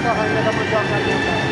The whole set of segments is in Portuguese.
Kita 不需要看镜点。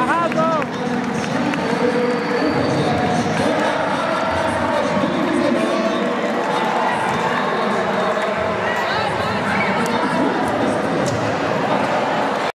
Arrasou!